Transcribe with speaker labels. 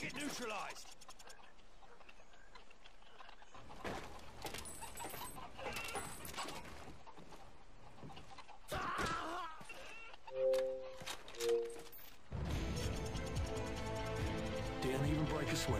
Speaker 1: Target neutralized. Didn't even break a sweat.